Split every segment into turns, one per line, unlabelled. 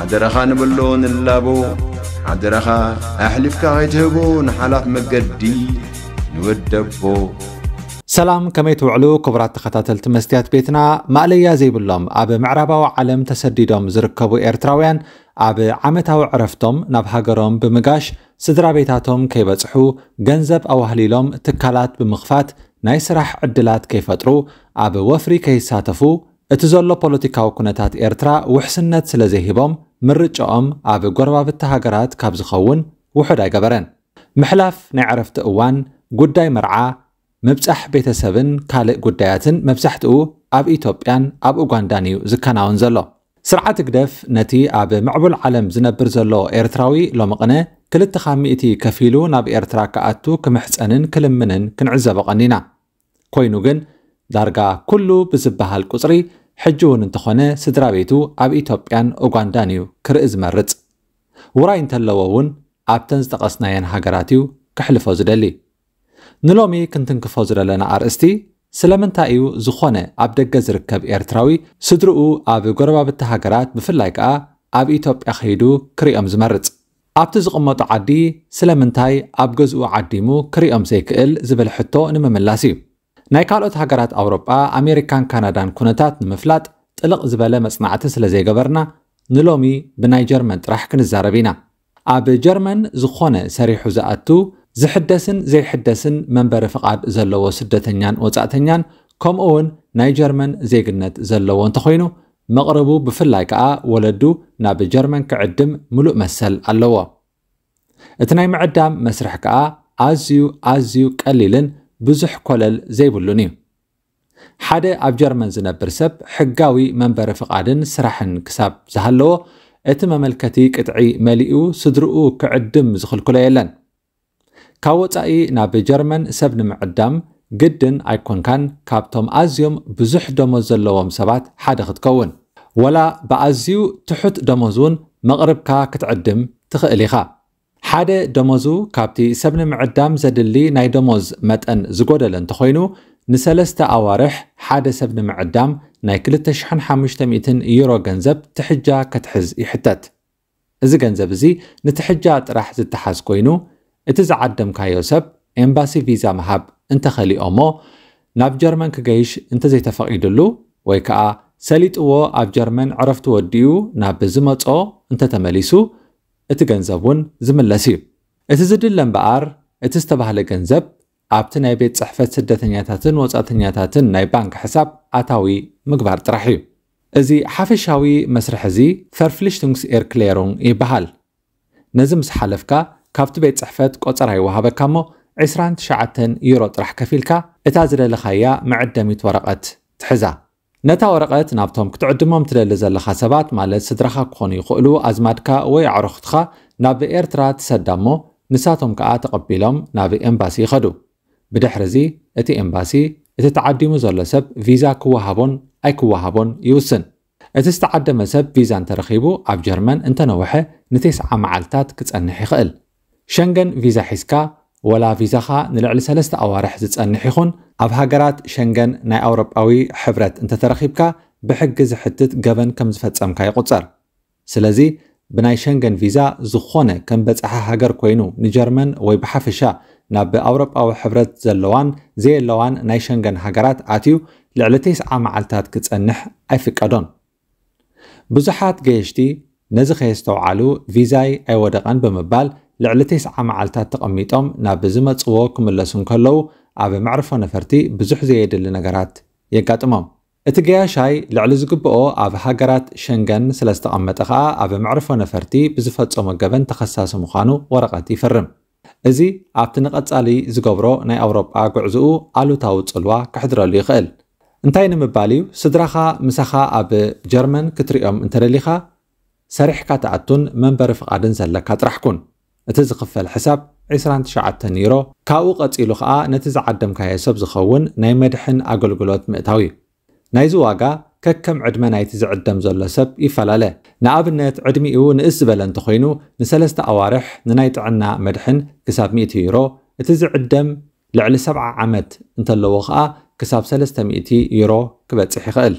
عدرخا نبلون اللابو عدرخا أحلفك غيتهبون حلاف مقدي نودبو
ሰላም ከመይ ትውዕሉ ክቡራት ተኸታተልቲ መስትያት ቤትና ማእለያ ዘይብሎም ኣብ ምዕራባዊ ዓለም ተሰዲዶም ዝርከቡ ኤርትራውያን ኣብ ዓመታዊ ዕረፍቶም ናብ ሃገሮም ብምጋሽ ስድራ ቤታቶም ከይበፅሑ ገንዘብ ኣዋህሊሎም ትካላት ብምኽፋት ናይ ስራሕ ዕድላት ከይፈጥሩ ኣብ ወፍሪ ከይሳተፉ እቲ ዘሎ ፖለቲካዊ ኩነታት ኤርትራ ውሕስነት ስለ ዘይሂቦም ምርጭኦም ኣብ ጎረባብቲ ሃገራት ካብ ዝኸውን ውሑድ ኣይገበረን። ምሕላፍ ናይ ዕረፍቲ እዋን ጉዳይ መርዓ ምብጻሕ ቤተሰብን ካልእ ጉዳያትን መብዛሕትኡ ኣብ ኢትዮጵያን ኣብ ኡጋንዳን እዩ ዝከናወን ዘሎ። ስርዓት ግደፍ ነቲ ኣብ ምዕቡል ዓለም ዝነብር ዘሎ ኤርትራዊ ሎሚ ቅነ ክልተ ካብ ሚእቲ ከፊሉ ናብ ኤርትራ ክኣቱ ክምሕፀንን ክልምንን ክንዕዘቦ ቀኒና ኮይኑ ግን ዳርጋ ኩሉ ብዝበሃል ቁፅሪ ሕጂ እውን እንተኾነ ስድራ ቤቱ ኣብ ኢትዮጵያን ኡጋንዳን እዩ ክርኢ ዝመርፅ ውራይ እንተለዎ እውን ኣብተን ዝጠቐስናየን ሃገራት እዩ ክሕልፎ ዝደሊ። ንሎሚ ክንትንክፎ ዝደለና ኣርእስቲ ስለምንታይ እዩ ዝኾነ ኣብ ደገ ዝርከብ ኤርትራዊ ስድርኡ ኣብ ጎረባብቲ ሃገራት ብፍላይ ከዓ ኣብ ኢትዮጵያ ከይዱ ክሪኦም ዝመርፅ ኣብቲ ዝቕመጡ ዓዲ ስለምንታይ ኣብ ገዝኡ ዓዲሙ ክሪኦም ዘይክእል ዝብል ሕቶ ንምምላስ እዩ ናይ ካልኦት ሃገራት ኣውሮጳ ኣሜሪካን ካናዳን ኩነታት ንምፍላጥ ጥልቕ ዝበለ መጽናዕቲ ስለ ዘይገበርና ንሎሚ ብናይ ጀርመን ጥራሕ ክንዛረብ ኢና ኣብ ጀርመን ዝኾነ ሰሪሑ ዝኣቱ ዝሕደስን ዘይሕደስን መንበሪ ፍቓድ ዘለዎ ስደተኛን ወጻእተኛን ከምኡ ውን ናይ ጀርመን ዜግነት ዘለዎ እንተኮይኑ መቕረቡ ብፍላይ ከዓ ወለዱ ናብ ጀርመን ክዕድም ሙሉእ መሰል ኣለዎ እቲ ናይ ምዕዳም መስርሕ ከዓ ኣዝዩ ኣዝዩ ቀሊልን ብዙሕ ኮለል ዘይብሉን እዩ ሓደ ኣብ ጀርመን ዝነብር ሰብ ሕጋዊ መንበሪ ፍቓድን ስራሕን ክሳብ ዝሃለዎ እቲ መመልከቲ ቅጥዒ መሊኡ ስድርኡ ክዕድም ዝኽልክሎ የለን ካብ ወጻኢ ናብ ጀርመን ሰብ ንምዕዳም ግድን ኣይኮንካን ካብቶም ኣዝዮም ብዙሕ ደሞዝ ዘለዎም ሰባት ሓደ ክትከውን ወላ ብኣዝዩ ትሑት ደሞዝ እውን መቕርብካ ክትዕድም ትኽእል ኢኻ ሓደ ደመዙ ካብቲ ሰብ ንምዕዳም ዘድሊ ናይ ደሞዝ መጠን ዝጎደለ እንተኮይኑ ንሰለስተ ኣዋርሕ ሓደ ሰብ ንምዕዳም ናይ 2500 ዩሮ ገንዘብ ትሕጃ ከትሕዝ ይሕተት እዚ ገንዘብ እዚ ንትሕጃ ጥራሕ ዝተሓዝ ኮይኑ እቲ ዝዓደምካዮ ሰብ ኤምባሲ ቪዛ ምሃብ እንተኸሊኦሞ ናብ ጀርመን ክገይሽ እንተዘይተፈቒድሉ ወይ ከዓ ሰሊጥዎ ኣብ ጀርመን ዕረፍቲ ወዲኡ ናብ ዝመፆ እንተተመሊሱ እቲ ገንዘብ እውን ዝምለስ እዩ እቲ ዝድለ እምበኣር እቲ ዝተባህለ ገንዘብ ኣብቲ ናይ ቤት ፅሕፈት ስደተኛታትን ወፃእተኛታትን ናይ ባንክ ሕሳብ ኣታዊ ምግባር ጥራሕ እዩ እዚ ሓፈሻዊ መስርሕ እዚ ፈርፍልሽቱንግስ ኤርክሌሩን ይበሃል ነዚ ምስ ሓለፍካ ካብቲ ቤት ፅሕፈት ቆፀራ ይወሃበካ እሞ 29 ዩሮ ጥራሕ ከፊልካ እታ ዝደለኻያ መዐደሚት ወረቐት ትሕዛ ነታ ወረቐት ናብቶም ክትዕድሞም ትደሊ ዘለኻ ሰባት ማለት ስድራኻ ክኾኑ ይኽእሉ ኣዝማድካ ወይ ኣዕሩኽትኻ ናብ ኤርትራ ትሰዳ እሞ ንሳቶም ከዓ ተቐቢሎም ናብ ኤምባሲ ይኸዱ ብድሕሪ እዚ እቲ ኤምባሲ እቲ ተዓዲሙ ዘሎ ሰብ ቪዛ ክወሃቦን ኣይክወሃቦን ይውስን እቲ ዝተዓደመ ሰብ ቪዛ እንተረኺቡ ኣብ ጀርመን እንተነውሐ ንቴስዓ መዓልትታት ክጸንሕ ይኽእል ሸንገን ቪዛ ሒዝካ ولا فيزا خا نلعل سلست اوارح زيت انحيخون اف هاقرات شنغن ناي اوروب اوي حفرت انت ترخيبكا بحق زحتت قبن كم زفت سمكا يقوصر سلازي بناي شنغن فيزا زخونة كم بات احا هاقر كوينو نجرمن وي بحفشا ناب اوروب أو حفرت زلوان زي اللوان ناي شنغن هاقرات عاتيو لعلتيس عام عالتات كتس انح ايفك ادون بزحات قيشتي نزخي استوعالو فيزاي اي ودقان بمبال لعل تسعة معلتات تقميتهم ناب زمتسዎ ክምለሱን ከለዉ ኣብ መዕርፎ ነፈርቲ ብዙሕ ዘየድሊ ነገራት የጋጥሞም እቲ ገያሻይ ልዕሊ ዝግብኦ ኣብ ሃገራት ሸንገን ስለ ዝተቐመጠ ከዓ ኣብ መዕርፎ ነፈርቲ ብዝፈፀሞ ገበን ተኸሳሲ ምዃኑ ወረቐት ይፍርም እዚ ኣብቲ ንቐጻሊ ዝገብሮ ናይ ኣውሮጳ ጉዕዝኡ ኣሉታዊ ፅልዋ ክሕድረሉ ይኽእል እንታይ ንምባል እዩ ስድራኻ ምሳኻ ኣብ ጀርመን ክትሪኦም እንተደሊኻ ሰሪሕካ ተኣቱን መንበሪ ፍቓድን ዘለካ ጥራሕኩን እቲ ዝኽፈል ሕሳብ 29 ኒሮ ካብኡ ቀፂሉ ከዓ ነቲ ዝዓደምካዮ ሰብ ዝኸውን ናይ መድሕን ኣገልግሎት ምእታው እዩ ናይዚ ዋጋ ከከም ዕድመ ናይቲ ዝዕደም ዘሎ ሰብ ይፈላለ ንኣብነት ዕድሚኡ ንእስ ዝበለ እንተኮይኑ ንሰለስተ ኣዋርሕ ንናይ ጥዕና መድሕን ክሳብ 100 ዩሮ እቲ ዝዕደም ልዕሊ 70 ዓመት እንተለዎ ከዓ ክሳብ 300 ዩሮ ክበፅሕ ይኽእል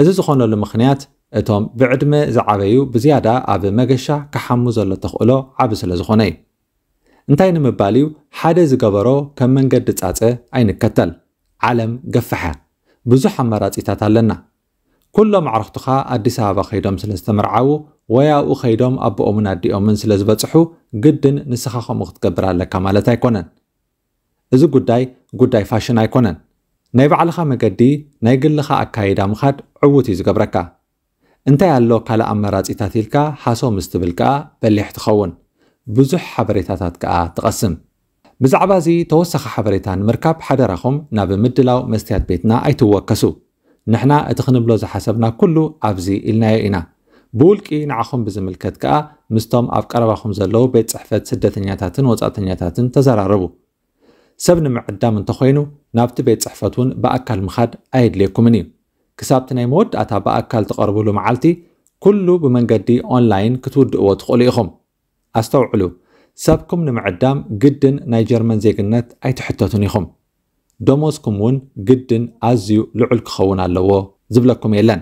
እዚ ዝኾነሉ ምኽንያት እቶም ብዕድመ ዝዓበዩ ብዝያዳ ኣብ መገሻ ክሓሙ ዘሎ ተኽእሎ ዓብ ስለ ዝኾነ እዩ። እንታይ ንምባል እዩ? ሓደ ዝገበሮ ከም መንገዲ ፃፀ ኣይንከተል። ዓለም ገፍሐ። ብዙሕ ኣመራፂታት ኣለና። ኩሎም ኣዕርኽቱኻ ኣዲስ ኣበባ ከይዶም ስለ ዝተመርዓዉ ወይ ኣብኡ ከይዶም ኣቦኦምን ኣዲኦምን ስለ ዝበፅሑ ግድን ንስኻ ከምኡ ክትገብር ኣለካ ማለት ኣይኮነን። እዚ ጉዳይ ጉዳይ ፋሽን ኣይኮነን። ናይ ባዕልኻ መገዲ ናይ ግልኻ ኣካይዳ ምኻድ ዕውት እዩ ዝገብረካ እንታይ ኣሎ ካልእ ኣመራፂታት ኢልካ ሓሶ ምስ ትብል ከኣ በሊሕ ትኸውን ብዙሕ ሓበሬታታት ከኣ ትቐስም ብዛዕባ እዚ ተወሳኺ ሓበሬታ ንምርካብ ሓደራኹም ናብ ምድላው መስትያት ቤትና ኣይትወከሱ ንሕና እቲ ክንብሎ ዝሓሰብና ኩሉ ኣብዚ ኢልናዮ ኢና ብውልቂ ንዓኹም ብዝምልከት ከኣ ምስቶም ኣብ ቀረባኹም ዘለዉ ቤት ፅሕፈት ስደተኛታትን ወፃእተኛታትን ተዘራርቡ ሰብ ንምዕዳም እንተኮይኑ ናብቲ ቤት ፅሕፈት እውን ብኣካል ምኻድ ኣየድልየኩምን እዩ ክሳብቲ ናይ መወዳእታ ብኣካል ትቐርብሉ መዓልቲ ኩሉ ብመንገዲ ኦንላይን ክትውድእዎ ትኽእሉ ኢኹም ኣስተውዕሉ ሰብኩም ንምዕዳም ግድን ናይ ጀርመን ዜግነት ኣይትሕተቱን ኢኹም ደሞዝኩም እውን ግድን ኣዝዩ ልዑል ክኸውን ኣለዎ ዝብለኩም የለን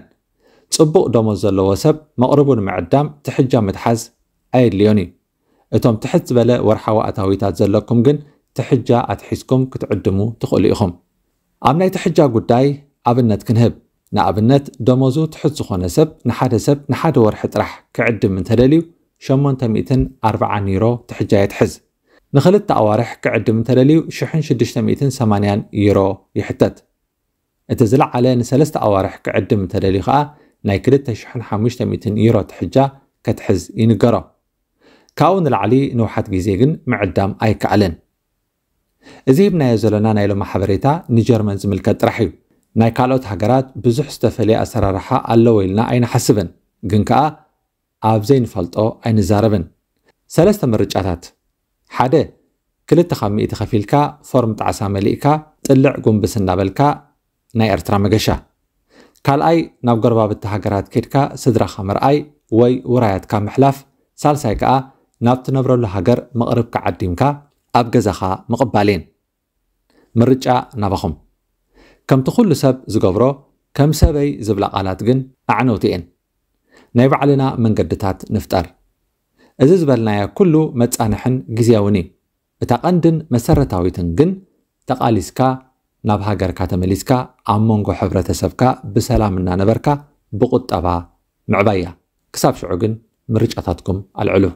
ፅቡቕ ደሞዝ ዘለዎ ሰብ መቕርቡ ንምዕዳም ትሕጃ ምትሓዝ ኣየድልዮን እዩ እቶም ትሕት ዝበለ ወርሓዊ ኣታዊታት ዘለኩም ግን ትሕጃ ኣትሒዝኩም ክትዕድሙ ትኽእሉ ኢኹም ኣብ ናይ ትሕጃ ጉዳይ ኣብነት ክንህብ نأبنت دموزو تحط زخونة سب نحادة سب نحادة ورح ترح كعدم من تلاليو شمون تميتن أربعة نيرو تحجاية حز نخلت تأوارح كعدم من تلاليو شحن شدش تميتن سمانيان يورو يحتت اتزلع علي نسلست أوارح كعدم من تلاليو خاء نايكلت تشحن حموش تميتن يورو تحجا كتحز ينقرو كاون العلي نوحات جيزيغن مع الدام أي كعلن ازيبنا يزولنا نايلو محبريتا نجرمن زملكت رحيو ናይ ካልኦት ሃገራት ብዙሕ ዝተፈለየ ኣሰራርሓ ኣለዎ ኢልና ኣይንሓስብን ግን ከኣ ኣብ ዘይንፈልጦ ኣይንዛረብን ሰለስተ ምርጫታት ሓደ ክልተ ካብ ሚእቲ ከፊልካ ፎርም ጣዕሳ መሊእካ ጥልዕ ጉንብስ እናበልካ ናይ ኤርትራ መገሻ ካልኣይ ናብ ጎረባብቲ ሃገራት ኬድካ ስድራኻ ምርኣይ ወይ ውራያትካ ምሕላፍ ሳልሳይ ከዓ ናብ ትነብረሉ ሃገር መቕርብካ ዓዲምካ ኣብ ገዛኻ ምቕባል እየን ምርጫ ናባኹም ከምቲ ኩሉ ሰብ ዝገብሮ ከም ሰበይ ዝብላ ቓላት ግን ኣዕነውቲ እየን ናይ ባዕልና መንገድታት ንፍጠር እዚ ዝበልናያ ኩሉ መጻንሕን ግዜያውን እዩ እታ ቐንድን መሰረታዊትን ግን ተቓሊስካ ናብ ሃገርካ ተመሊስካ ኣብ መንጎ ሕብረተሰብካ ብሰላም እናነበርካ ብቁጠባ ምዕባያ ክሳብ ሽዑ ግን ምርጫታትኩም ኣልዕሉ